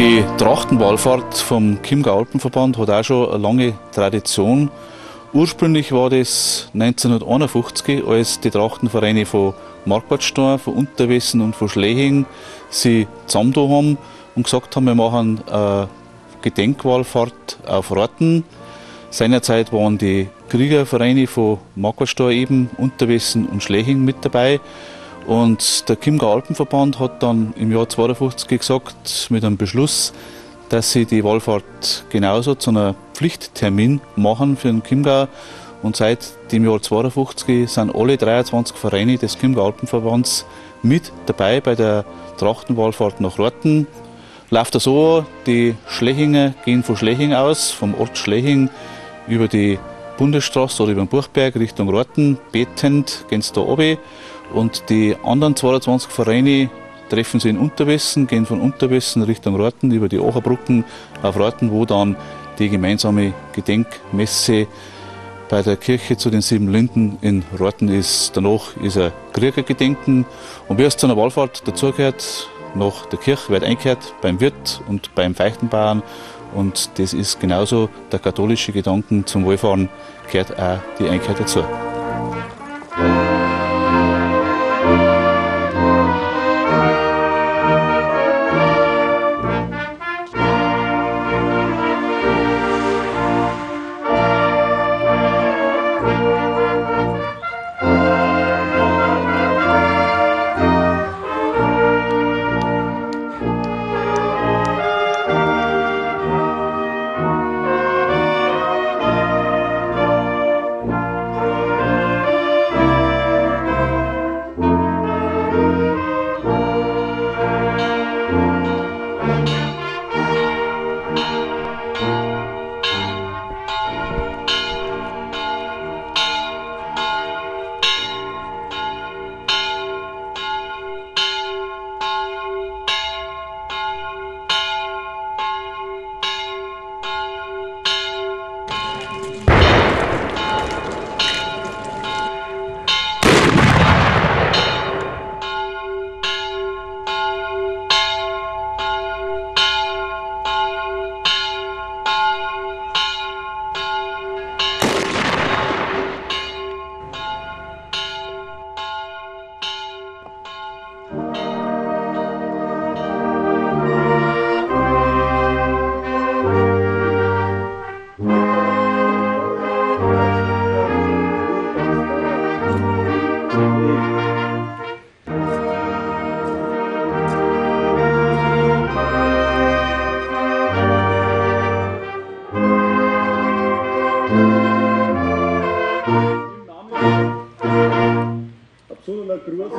Die Trachtenwallfahrt vom Chiemgau Alpenverband hat auch schon eine lange Tradition. Ursprünglich war das 1951, als die Trachtenvereine von Marquardstein, von Unterwessen und von Schlehing sie zusammen haben und gesagt haben, wir machen eine Gedenkwallfahrt auf Ratten. Seinerzeit waren die Kriegervereine von Marquardstein eben, Unterwessen und Schlehing mit dabei. Und der Chiemgau Alpenverband hat dann im Jahr 52 gesagt, mit einem Beschluss, dass sie die Wallfahrt genauso zu einem Pflichttermin machen für den Chiemgau. Und seit dem Jahr 52 sind alle 23 Vereine des Chiemgau Alpenverbands mit dabei bei der Trachtenwallfahrt nach Rotten. Läuft das so, die Schlechinger gehen von Schleching aus, vom Ort Schleching über die Bundesstraße oder über den Buchberg Richtung Rotten, betend gehen sie da runter. Und die anderen 22 Vereine treffen sie in Unterwessen, gehen von Unterwessen Richtung Rotten über die Ocherbrücken auf Rotten, wo dann die gemeinsame Gedenkmesse bei der Kirche zu den sieben Linden in Rotten ist. Danach ist ein Kriegergedenken. Und wie es zu einer Wallfahrt dazugehört, nach der Kirche wird eingekehrt beim Wirt und beim Feichtenbauern. Und das ist genauso der katholische Gedanken zum Wallfahren, gehört auch die Einkehr dazu. Отсюда накрылся.